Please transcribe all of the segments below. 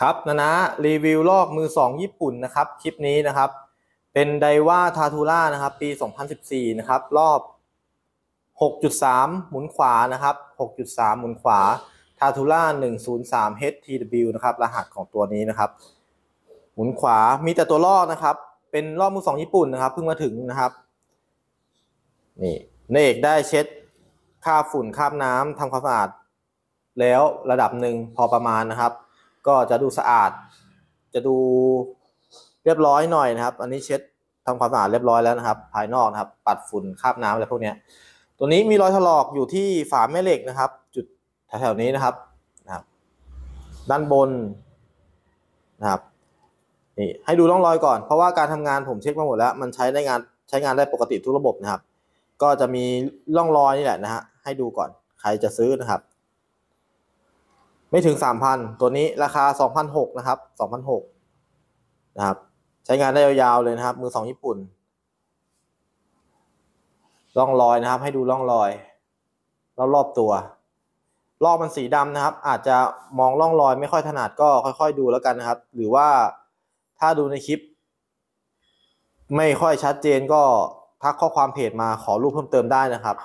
ครับนะนะรีวิวลอกมือ 2 ญี่ปุ่นนะครับ คลิปนี้นะครับ เป็นไดว่าทาทูล่านะครับ ปี 2014 นะครับ รอบ 6.3 หมุนขวานะครับ 6.3 หมุนขวาทาทูล่า103 HTW นะครับ รหัสของตัวนี้นะครับ หมุนขวามีแต่ตัวลอกนะครับ เป็นรอบมือ 2 ญี่ปุ่นนะครับเพิ่งมาถึงนะครับ นี่นเอกได้เช็ดคาบฝุ่นคราบน้ำทำความสะอาดแล้วระดับหนึ่งพอประมาณนะครับ ก็จะดูสะอาด จะดูเรียบร้อยหน่อยนะครับ อันนี้เช็ดทำความสะอาดเรียบร้อยแล้วนะครับ ภายนอกนะครับ ปัดฝุ่นคราบน้ำอะไรพวกนี้ตัวนี้มีรอยถลอกอยู่ที่ฝาแม่เหล็กนะครับ จุดแถวๆนี้นะครับนะครับ ด้านบนนะครับนี่ให้ดูร่องรอยก่อน เพราะว่าการทำงานผมเช็คมาหมดแล้ว มันใช้ได้งานใช้งานได้ปกติทุกระบบนะครับ ก็จะมีร่องรอยนี่แหละนะฮะให้ดูก่อนใครจะซื้อนะครับ ไม่ถึงสามพันตัวนี้ราคาสองพันหกนะครับสองพันหกนะครับ ใช้งานได้ยาวๆเลยนะครับ มือสองญี่ปุ่นร่องรอยนะครับ ให้ดูร่องรอยรอบๆตัวรอบมันสีดำนะครับ อาจจะมองร่องรอยไม่ค่อยถนัดก็ค่อย ๆ ดูแล้วกันนะครับ หรือว่าถ้าดูในคลิป ไม่ค่อยชัดเจนก็ทักข้อความเพจมาขอรูปเพิ่มเติมได้นะครับ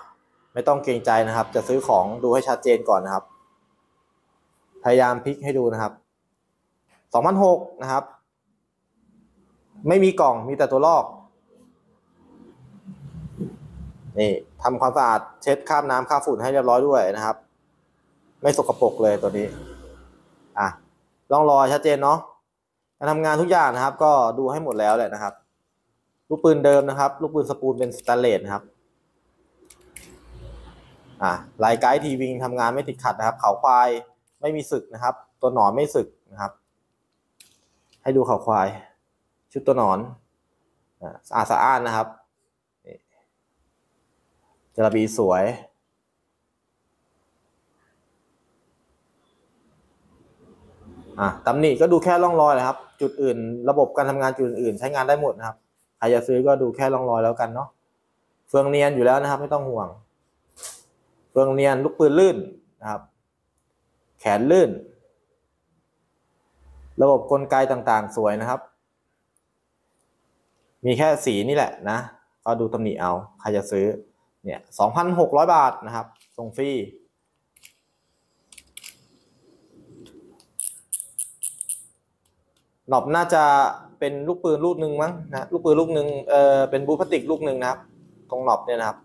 ไม่ต้องเกรงใจนะครับ จะซื้อของดูให้ชัดเจนก่อนนะครับ พยายามพลิกให้ดูนะครับ2006นะครับ ไม่มีกล่องมีแต่ตัวลอกนี่ทำความสะอาดเช็ดคราบน้ำคราบฝุ่นให้เรียบร้อยด้วยนะครับ ไม่สกปรกเลยตัวนี้ อะร่องรอยชัดเจนเนาะการทำงานทุกอย่างนะครับ ก็ดูให้หมดแล้วแหละนะครับ ลูกปืนเดิมนะครับ ลูกปืนสปูลเป็นสแตนเลสนะครับ อะลายไกด์ทีวิงทำงานไม่ติดขัดนะครับ เขาควาย ไม่มีสึกนะครับ ตัวหนอนไม่สึกนะครับ ให้ดูเขาวควาย ชุดตัวหนอนสะอาดสะอ้านนะครับจระบีสวยอะตำหนิก็ดูแค่ร่องรอยนะครับ จุดอื่น ระบบการทำงานจุดอื่นใช้งานได้หมดนะครับใครจะซื้อก็ดูแค่ร่องรอยแล้วกันเนาะเฟืองเนียนอยู่แล้วนะครับ ไม่ต้องห่วง เฟืองเนียนลูกปืนลื่นนะครับ แขนลื่น ระบบกลไกต่างๆ สวยนะครับ มีแค่สีนี่แหละนะ ก็ดูตำหนิเอา ใครจะซื้อ เนี่ยสองพันหกร้อยบาทนะครับ ส่งฟรีหนอบน่าจะเป็นลูกปืนลูกหนึ่งมั้งนะลูกปืนลูกหนึ่งเออเป็นบูพลาสติกลูกหนึ่งนะครับ ตรงหนอบเนี่ยนะครับ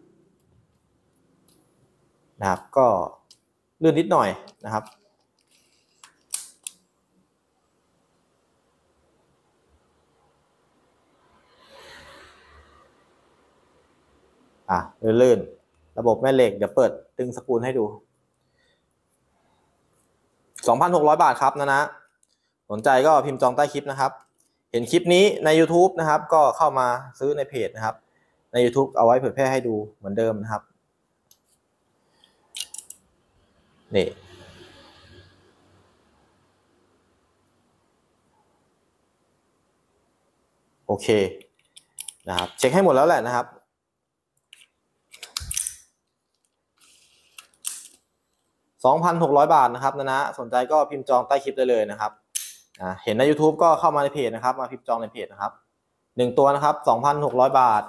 นะครับ ก็ลื่นนิดหน่อยนะครับ อะลื่นๆ ระบบแม่เหล็ก เดี๋ยวเปิดตึงสกูนให้ดู 2,600 บาทครับนะนะ สนใจก็พิมพ์จองใต้คลิปนะครับ เห็นคลิปนี้ใน YouTube นะครับ ก็เข้ามาซื้อในเพจนะครับ ใน YouTube เอาไว้เผยแพร่ให้ดูเหมือนเดิมนะครับ นี่โอเคนะครับ เช็คให้หมดแล้วแหละนะครับ 2,600 บาทนะครับนะนะสนใจก็พิมพ์จองใต้คลิปได้เลยนะครับเห็นใน YouTube ก็เข้ามาในเพจนะครับ มาพิมพ์จองในเพจนะครับหนึ่งตัวนะครับ 2,600 บาท